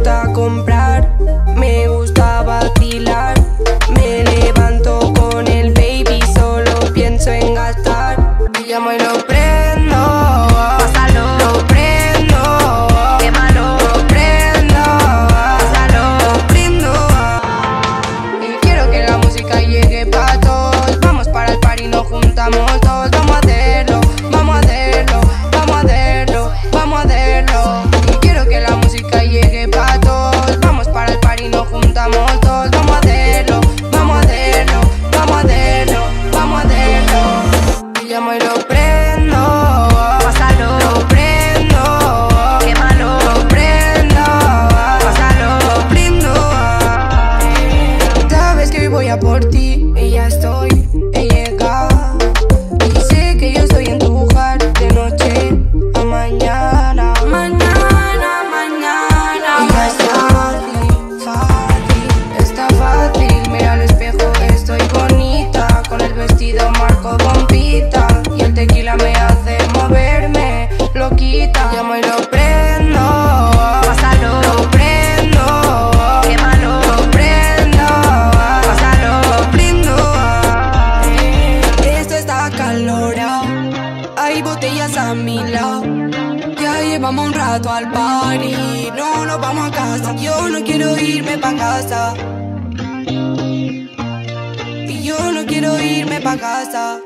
gusta comprar, me gusta vacilar. Me levanto con el baby, solo pienso en gastar. Llamo y ella por ti, ella estoy, he llegado. Y sé que yo estoy en tu lugar de noche a mañana. Mañana, mañana. Ella está fácil, fácil, está fácil. Mira al espejo, estoy bonita. Con el vestido marco bombita. Y el tequila me hace moverme, loquita. Llamo y lo pre Hay botellas a mi lado. Ya llevamos un rato al party. No nos vamos a casa. Yo no quiero irme pa' casa. Y yo no quiero irme pa' casa.